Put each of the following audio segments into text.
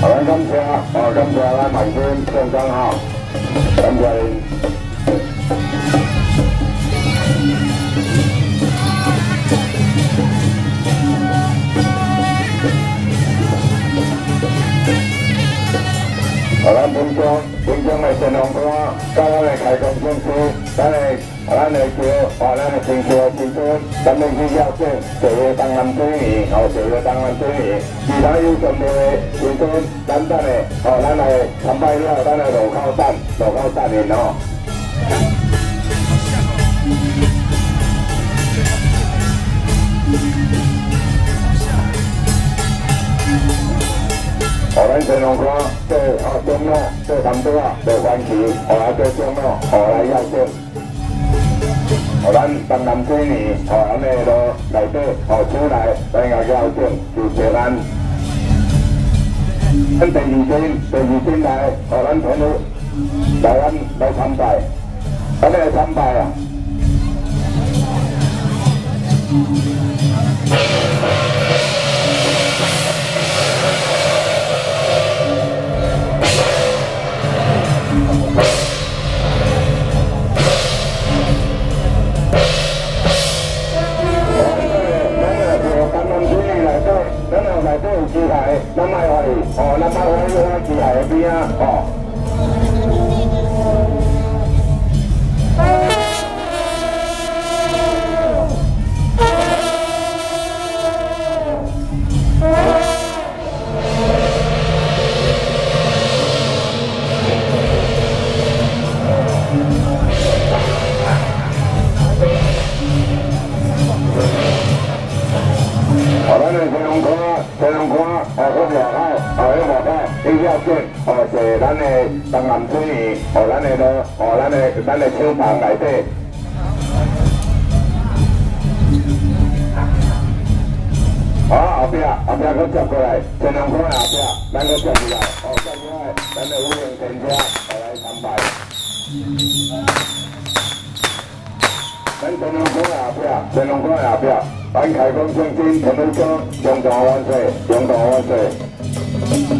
好啦，感谢 trong xe, trong. 您。好，咱本庄本庄的新郎官，甲咱的开工公司，咱的咱的桥，哦，咱的新桥新村，咱们去邀请这个东南水泥，哦，这个东南水泥，其他有准备的新村，咱等的，哦，咱来参拜了，咱的路口等，路口等的 เป็นหลวงพ่อเจ้าเอาเจ้าโน่เจ้าทำตัวเจ้าวันขี่ขอเจ้าเจ้าโน่ขอระยะเจ้าร้านตั้งนำคุยหนีขอเมโรไดเตอร์ขอชื่อไหนไปเงาเจ้าเจ้าจูเจรันตั้งแต่อยู่จีนแต่อยู่จีนได้ขอร้นเทนุได้ร้นได้ทำไปแล้วได้ทำไปอะ 边啊，哦。哦，咱咱的东南水泥，哦，咱的路，哦，咱的咱的厂房内底。好，后壁后壁搁接过来，新郎官的后壁，咱搁接过来，哦，接过来，咱的无人天车，再来参拜。咱新郎官的后壁，新郎官的后壁。咱开工圣经，全部说，中大万岁，中大万岁。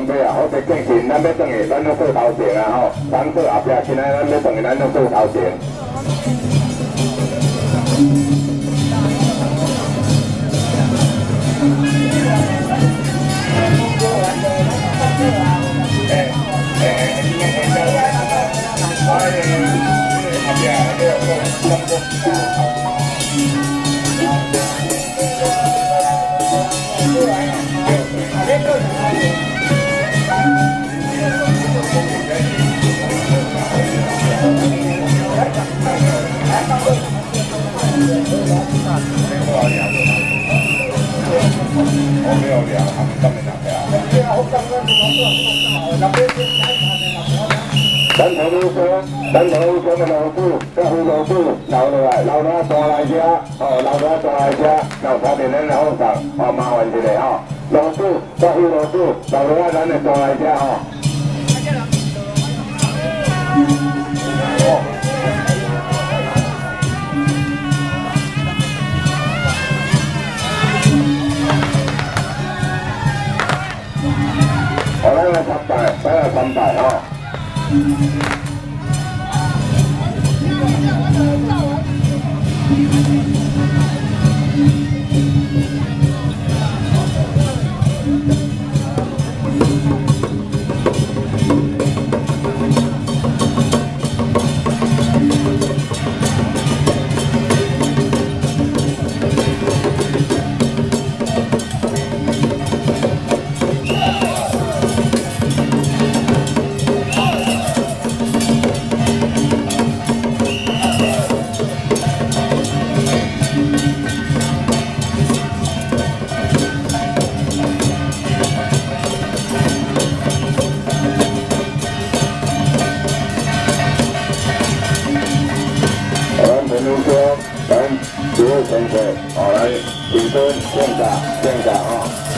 นไปเอาไปเก่งกินนั่นไม่ต้องเงินนั่นต้องสู้เท้าเสียงนะฮะทั้งสู้อับยากินนั่นไม่ต้องเงินนั่นต้องสู้เท้าเสียง Yeah, yeah, yeah. 我没有量，他们上面拿咱头路说，咱头路说的老布，这胡老布留落来，留到大来车，哦，留到大来车，留差点咱好上，哦，麻烦一下吼。老布，这胡老布留落咱的大来车吼。三百，摆了三百哦。拜吼。跟植物先生，哦来，请尊献茶献茶啊。